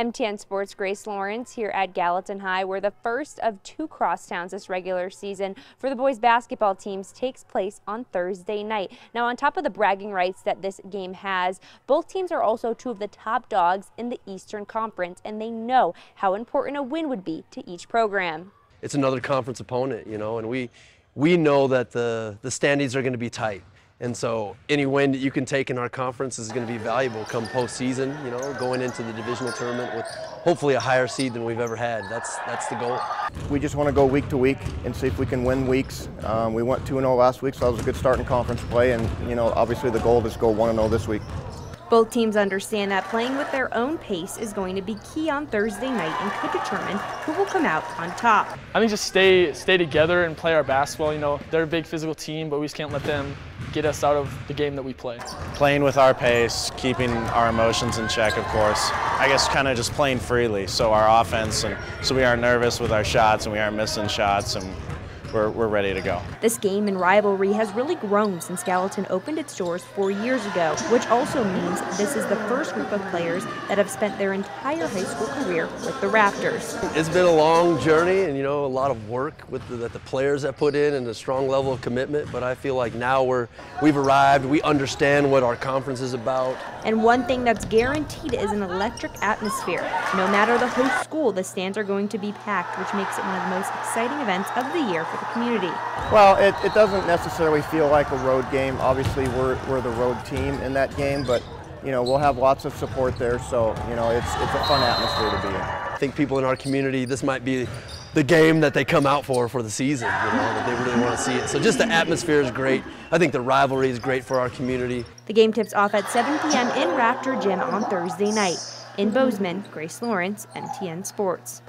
MTN Sports Grace Lawrence here at Gallatin High, where the first of two crosstowns this regular season for the boys basketball teams takes place on Thursday night. Now, on top of the bragging rights that this game has, both teams are also two of the top dogs in the Eastern Conference, and they know how important a win would be to each program. It's another conference opponent, you know, and we we know that the the standings are going to be tight. And so any win that you can take in our conference is going to be valuable come postseason, you know, going into the divisional tournament with hopefully a higher seed than we've ever had. That's, that's the goal. We just want to go week to week and see if we can win weeks. Um, we went 2-0 last week, so that was a good start in conference play. And, you know, obviously the goal is to go 1-0 this week. Both teams understand that playing with their own pace is going to be key on Thursday night and could determine who will come out on top. I think just stay stay together and play our basketball. You know, they're a big physical team, but we just can't let them get us out of the game that we play. Playing with our pace, keeping our emotions in check, of course. I guess kind of just playing freely. So our offense, and so we aren't nervous with our shots and we aren't missing shots and we're, we're ready to go. This game and rivalry has really grown since Gallatin opened its doors four years ago, which also means this is the first group of players that have spent their entire high school career with the Raptors. It's been a long journey and, you know, a lot of work with the, that the players have put in and a strong level of commitment, but I feel like now we're, we've arrived, we understand what our conference is about. And one thing that's guaranteed is an electric atmosphere. No matter the host school, the stands are going to be packed, which makes it one of the most exciting events of the year for the community? Well, it, it doesn't necessarily feel like a road game. Obviously, we're, we're the road team in that game, but you know, we'll have lots of support there, so you know, it's, it's a fun atmosphere to be in. I think people in our community, this might be the game that they come out for for the season, you know, that they really want to see it. So just the atmosphere is great. I think the rivalry is great for our community. The game tips off at 7 p.m. in Raptor Gym on Thursday night. In Bozeman, Grace Lawrence, MTN Sports.